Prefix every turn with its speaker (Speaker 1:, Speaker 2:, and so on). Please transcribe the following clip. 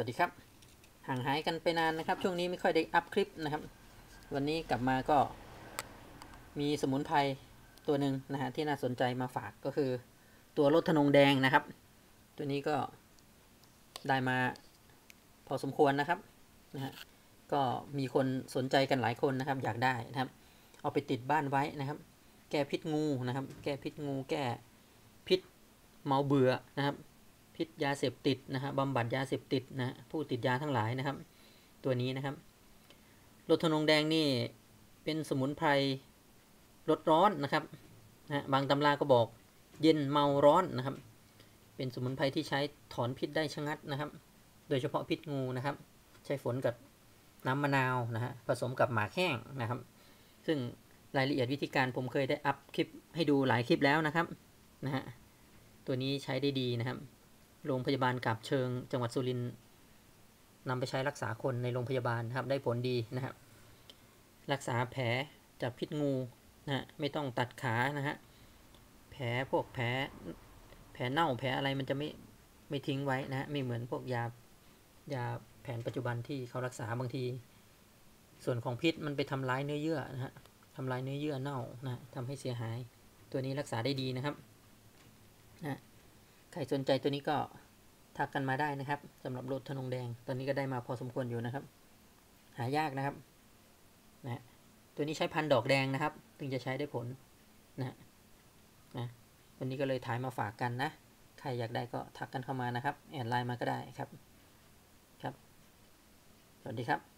Speaker 1: วัสดีครับ ห่างหายกันไปนานนะครับ ช่วงนี้ไม่ค่อยได้อัพคลิปนะครับ วันนี้กลับมาก็ มีสมุนไพรตัวหนึ่งนะฮะที่น่าสนใจมาฝากก็คือ ตัวรถธนงแดงนะครับ ตัวนี้ก็ได้มาพอสมควรนะครับนะฮะก็มีคนสนใจกันหลายคนนะครับ อยากได้นะครับ เอาไปติดบ้านไว้นะครับ แก้พิษงูนะครับ แก้พิษงู แก้พิษเมาเบื่อนะครับ พิษยาเสพติดนะฮะบำบัดยาเสพติดนะผู้ติดยาทั้งหลายนะครับ ตัวนี้นะครับรถทนงแดงนี่เป็นสมุนไพรลดร้อนนะครับนะฮะบางตำราก็บอกเย็นเมาร้อนนะครับ เป็นสมุนไพรที่ใช้ถอนพิษได้ชะงัดนะครับ โดยเฉพาะพิษงูนะครับ ใช้ฝนกับน้ำมะนาวนะฮะผสมกับหมากแห้งนะครับ ซึ่งรายละเอียดวิธีการผมเคยได้อัพคลิปให้ดูหลายคลิปแล้วนะครับนะฮะตัวนี้ใช้ได้ดีนะครับ โรงพยาบาลกาบเชิง จังหวัดสุรินทร์นำไปใช้รักษาคนในโรงพยาบาลนะครับ ได้ผลดีนะครับ รักษาแผลจากพิษงูนะฮะไม่ต้องตัดขานะฮะแผลพวกแผลแผลเน่าแผลอะไรมันจะไม่ไม่ทิ้งไว้นะฮะไม่เหมือนพวกยายาแผนปัจจุบันที่เขารักษาบางที ส่วนของพิษมันไปทำร้ายเนื้อเยื่อนะฮะทำลายเนื้อเยื่อเน่านะฮะทำให้เสียหาย ตัวนี้รักษาได้ดีนะครับนะ ใครสนใจตัวนี้ก็ทักกันมาได้นะครับสำหรับรถธนงแดงตอนนี้ก็ได้มาพอสมควรอยู่นะครับ หายากนะครับนะตัวนี้ใช้พันดอกแดงนะครับ ถึงจะใช้ได้ผลนะฮะนะวันนี้ก็เลยถ่ายมาฝากกันนะใครอยากได้ก็ทักกันเข้ามานะครับแอดไลน์มาก็ได้ครับครับ สวัสดีครับ